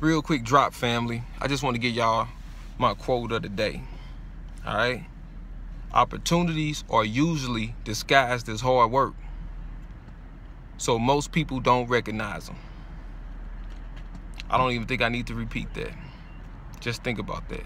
real quick drop family. I just want to get y'all my quote of the day all right opportunities are usually disguised as hard work so most people don't recognize them i don't even think i need to repeat that. Just think about that.